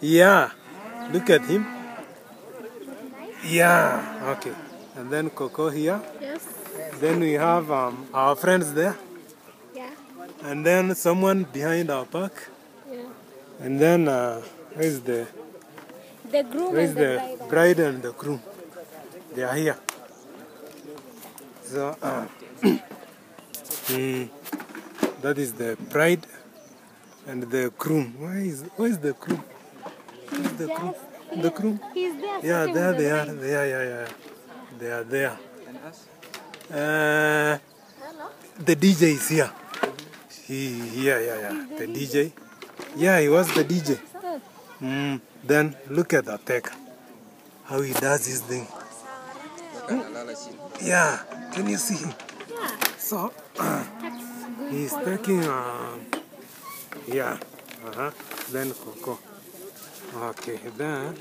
Yeah. Look at him. Yeah. Okay. And then Coco here. Yes. Then we have um, our friends there. Yeah. And then someone behind our park. Yeah. And then uh, where's the The groom where's and the, the bride. bride and the groom? They are here. So uh, mm, that is the bride and the groom. Where is where is the groom? Where's the groom? The crew. He's there. Yeah, there the they are. bride. They are, yeah, yeah. They are there. And us? Uh, the DJ is here. He, yeah, yeah, yeah. The DJ. Yeah, he was the DJ. Mm, then look at the tech. How he does his thing. Yeah, can you see him? Yeah. So, That's he's photo. taking, uh, yeah, uh-huh. Then Coco. Okay, then